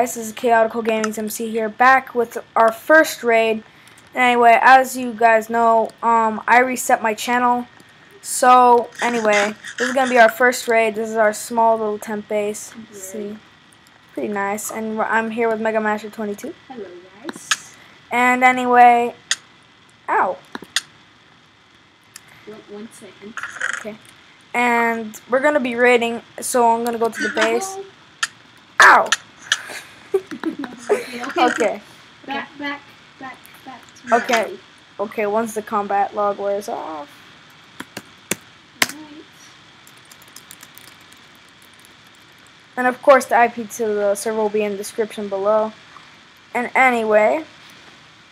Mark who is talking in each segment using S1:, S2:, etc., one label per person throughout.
S1: guys? This is Chaotical Gaming's MC here, back with our first raid. Anyway, as you guys know, um, I reset my channel. So, anyway, this is going to be our first raid. This is our small little temp base. See, pretty nice. And I'm here with Mega Master 22.
S2: Hello, guys.
S1: And anyway, ow.
S2: One, one second.
S1: Okay. And we're going to be raiding, so I'm going to go to the base. Ow!
S2: Okay, okay.
S1: Okay.
S2: Back, back, back, back.
S1: Okay. Okay, once the combat log wears off. And of course, the IP to the server will be in the description below. And anyway,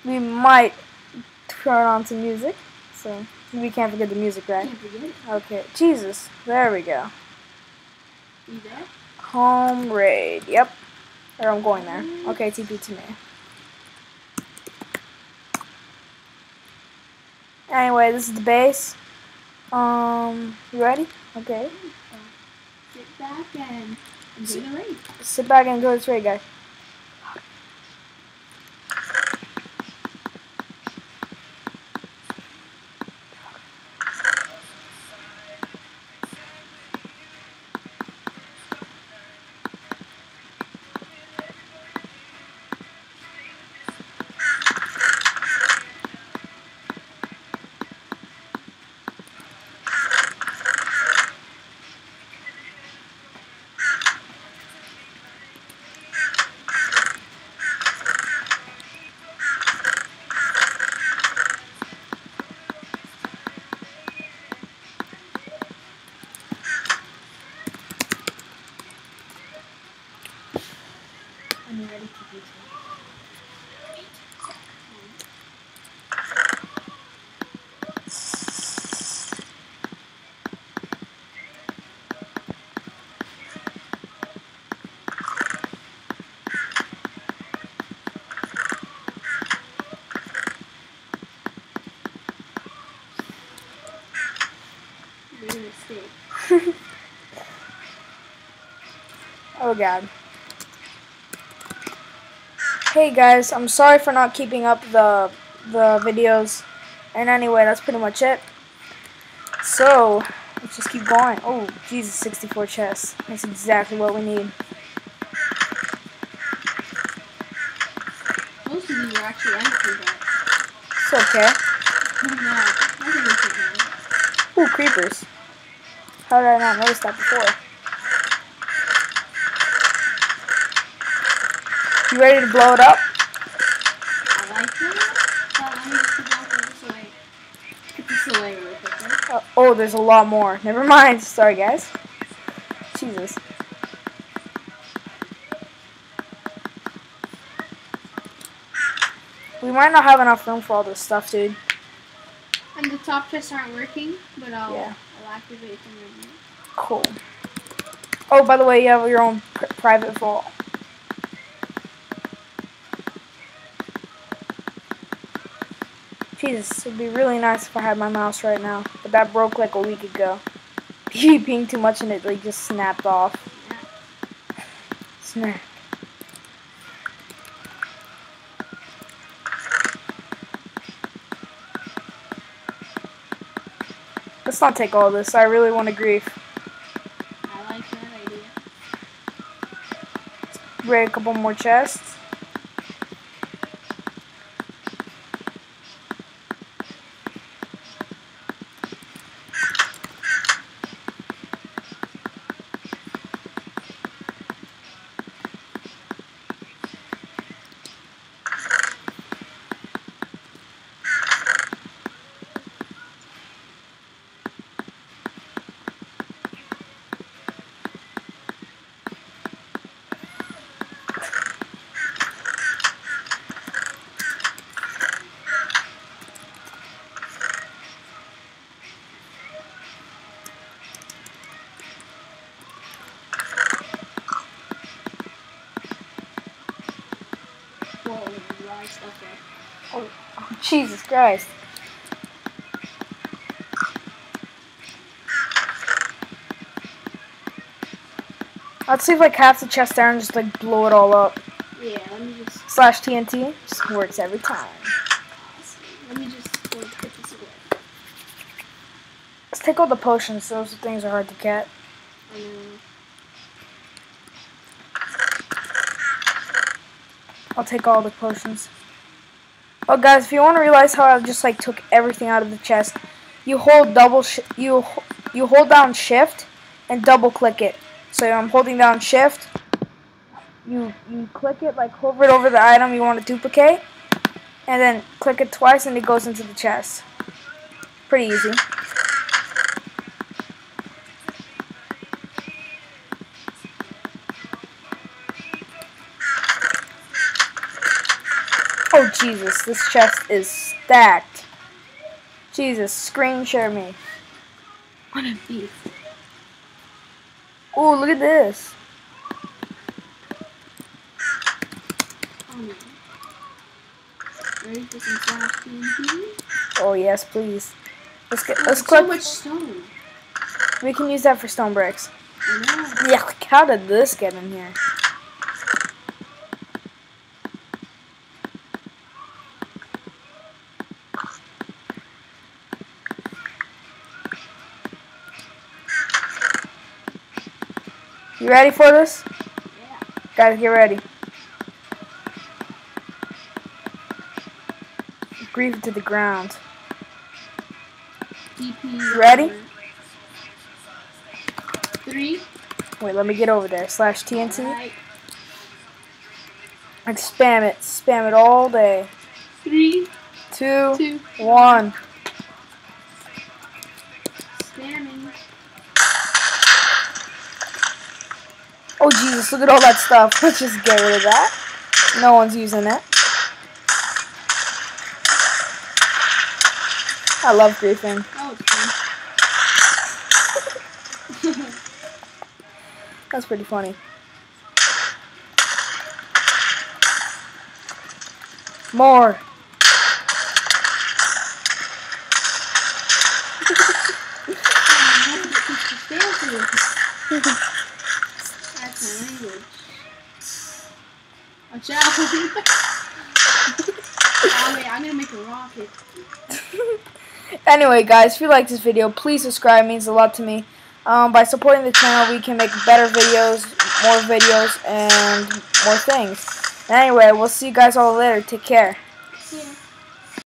S1: we might turn on some music. So, we can't forget the music, right?
S2: Can't forget.
S1: Okay, Jesus. There we go. Home raid. Yep. Or I'm going there. Okay, TP to me. Anyway, this is the base. Um, you ready? Okay.
S2: Sit back and enjoy the raid.
S1: Sit back and enjoy this raid, guys.
S2: I'm ready to do so. Made a mistake.
S1: Oh god. Hey guys, I'm sorry for not keeping up the the videos. And anyway, that's pretty much it. So, let's just keep going. Oh, Jesus, 64 chests. That's exactly what we need.
S2: Most of these are actually empty,
S1: It's okay.
S2: no, I think we should go.
S1: Ooh, creepers. How did I not notice that before? You ready to blow it up?
S2: I like it, but let me just get back over so I get this away real quick. right?
S1: Uh, oh, there's a lot more. Never mind. Sorry, guys. Jesus. We might not have enough room for all this stuff, dude.
S2: And the top chests aren't working, but I'll,
S1: Yeah.
S2: I'll activate them in a.
S1: Cool. Oh, by the way, you have your own pr private vault. Jesus, it'd be really nice if I had my mouse right now, but that broke like a week ago. Being too much and it like just snapped off. Snap. Let's not take all this. I really want to grief.
S2: I like that idea.
S1: Raid a couple more chests.
S2: Stuff there.
S1: Oh, oh, Jesus Christ. Let's see if like half the chest there and just like blow it all up.
S2: Yeah, let me just.
S1: slash TNT. Just works every time.
S2: Let me just go put this away.
S1: Let's take all the potions. Those things are hard to get.
S2: I know.
S1: I'll take all the potions. Oh, guys, if you want to realize how I just like took everything out of the chest, you hold double you you hold down shift and double click it. So I'm holding down shift. You you click it like hover it over the item you want to duplicate, and then click it twice and it goes into the chest. Pretty easy. Oh Jesus, this chest is stacked. Jesus, screen share me.
S2: What a beast.
S1: Oh, look at this.
S2: Oh no. Ready for some slash TNT?
S1: Oh yes, please. Let's get.
S2: Oh,
S1: Let's collect.
S2: so
S1: click.
S2: much stone.
S1: We can use that for stone bricks. Yeah. How did this get in here? You ready for this?
S2: Yeah.
S1: Gotta get ready. Grieve to the ground.
S2: DP.
S1: Ready?
S2: Three.
S1: Wait, let me get over there. Slash TNT.
S2: Alright.
S1: And spam it. Spam it all day.
S2: Three,
S1: Two,
S2: two,
S1: one. Jesus, look at all that stuff. Let's just get rid of that. No one's using it. I love griefing.
S2: Oh.
S1: That's pretty funny. More.
S2: That's my language. Watch out. oh wait, I'm gonna make a rocket.
S1: Anyway, guys, if you like this video, please subscribe. It means a lot to me. Um, by supporting the channel, we can make better videos, more videos, and more things. Anyway, we'll see you guys all later. Take care.